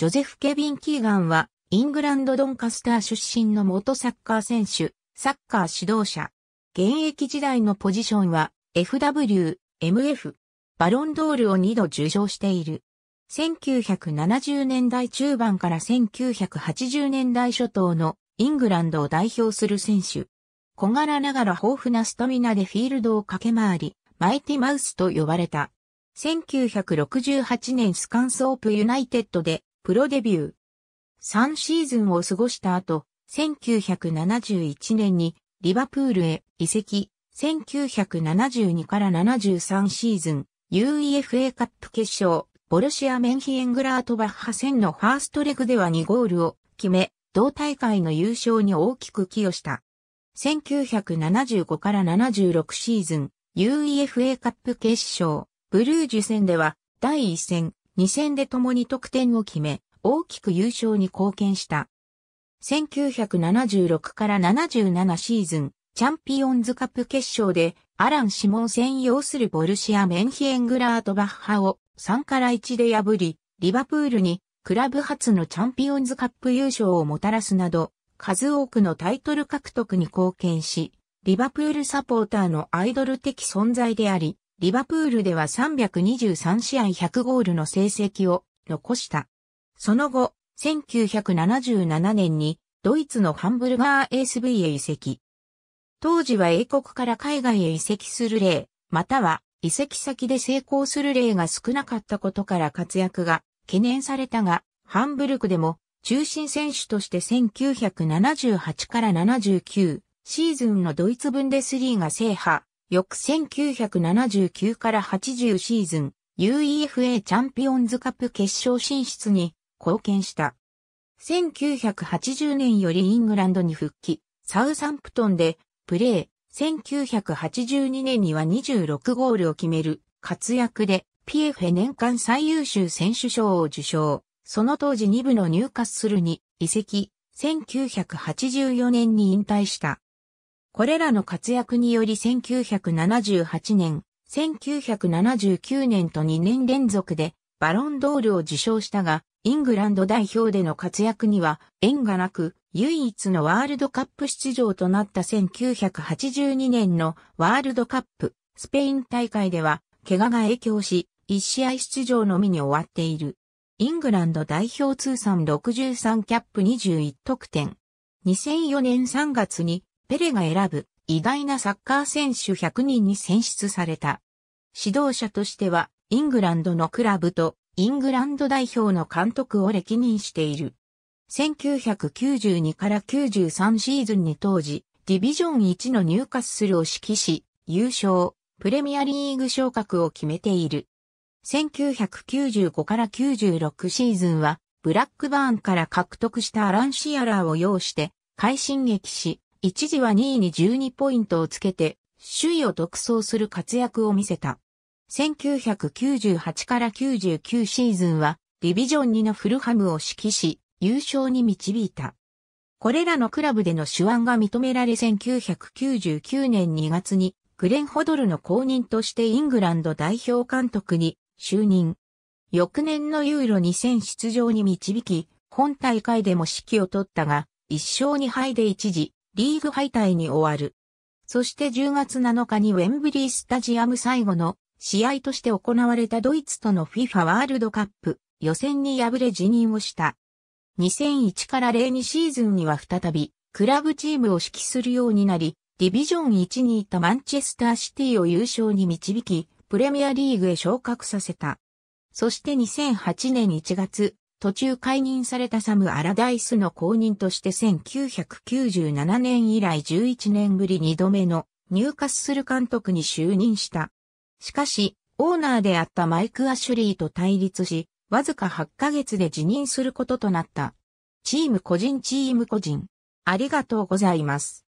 ジョゼフ・ケビン・キーガンは、イングランド・ドンカスター出身の元サッカー選手、サッカー指導者。現役時代のポジションは、FW、MF、バロンドールを2度受賞している。1970年代中盤から1980年代初頭のイングランドを代表する選手。小柄ながら豊富なスタミナでフィールドを駆け回り、マイティマウスと呼ばれた。1968年スカンソープユナイテッドでプロデビュー。3シーズンを過ごした後、1971年にリバプールへ移籍、1972から73シーズン、UEFA カップ決勝、ボルシア・メンヒエングラートバッハ戦のファーストレグでは2ゴールを決め、同大会の優勝に大きく寄与した。1975から76シーズン、UEFA カップ決勝、ブルージュ戦では、第1戦、2戦で共に得点を決め、大きく優勝に貢献した。1976から77シーズン、チャンピオンズカップ決勝で、アラン・シモン戦要するボルシア・メンヒエングラートバッハを3から1で破り、リバプールにクラブ初のチャンピオンズカップ優勝をもたらすなど、数多くのタイトル獲得に貢献し、リバプールサポーターのアイドル的存在であり、リバプールでは323試合100ゴールの成績を残した。その後、1977年にドイツのハンブルガー SV へ移籍。当時は英国から海外へ移籍する例、または移籍先で成功する例が少なかったことから活躍が懸念されたが、ハンブルクでも中心選手として1978から79シーズンのドイツブンデスリーが制覇、翌1979から80シーズン UEFA チャンピオンズカップ決勝進出に貢献した。1980年よりイングランドに復帰、サウサンプトンでプレー、1982年には26ゴールを決める活躍でピエフェ年間最優秀選手賞を受賞。その当時2部のニューカッスルに移籍、1984年に引退した。これらの活躍により1978年、1979年と2年連続でバロンドールを受賞したが、イングランド代表での活躍には縁がなく、唯一のワールドカップ出場となった1982年のワールドカップスペイン大会では、怪我が影響し、1試合出場のみに終わっている。イングランド代表通算63キャップ21得点。2004年3月にペレが選ぶ偉大なサッカー選手100人に選出された。指導者としてはイングランドのクラブとイングランド代表の監督を歴任している。1992から93シーズンに当時、ディビジョン1のニューカッスルを指揮し、優勝、プレミアリーグ昇格を決めている。1995から96シーズンは、ブラックバーンから獲得したアランシアラーを要して、快進撃し、一時は2位に12ポイントをつけて、首位を独走する活躍を見せた。1998から99シーズンは、ディビジョン2のフルハムを指揮し、優勝に導いた。これらのクラブでの手腕が認められ1999年2月にグレン・ホドルの後任としてイングランド代表監督に就任。翌年のユーロ2000出場に導き、本大会でも指揮を取ったが、一勝二敗で一時、リーグ敗退に終わる。そして10月7日にウェンブリースタジアム最後の試合として行われたドイツとの FIFA ワールドカップ予選に敗れ辞任をした。2001から02シーズンには再びクラブチームを指揮するようになり、ディビジョン1にいたマンチェスターシティを優勝に導き、プレミアリーグへ昇格させた。そして2008年1月、途中解任されたサム・アラダイスの後任として1997年以来11年ぶり2度目の入荷する監督に就任した。しかし、オーナーであったマイク・アシュリーと対立し、わずか8ヶ月で辞任することとなった。チーム個人チーム個人。ありがとうございます。